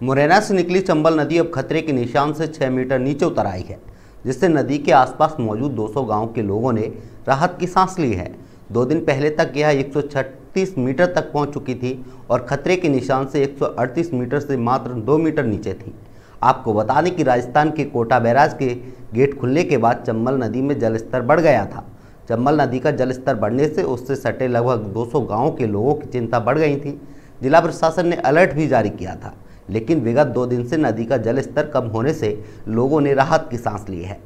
मुरैना से निकली चंबल नदी अब खतरे के निशान से 6 मीटर नीचे उतर आई है, जिससे नदी के आसपास मौजूद 200 गाँव के लोगों ने राहत की सांस ली है। दो दिन पहले तक यह 136 मीटर तक पहुँच चुकी थी और खतरे के निशान से 138 मीटर से मात्र दो मीटर नीचे थी। आपको बता दें कि राजस्थान के कोटा बैराज के गेट खुलने के बाद चंबल नदी में जलस्तर बढ़ गया था। चंबल नदी का जलस्तर बढ़ने से उससे सटे लगभग 200 गाँवों के लोगों की चिंता बढ़ गई थी। जिला प्रशासन ने अलर्ट भी जारी किया था। लेकिन विगत दो दिन से नदी का जल स्तर कम होने से लोगों ने राहत की सांस ली है।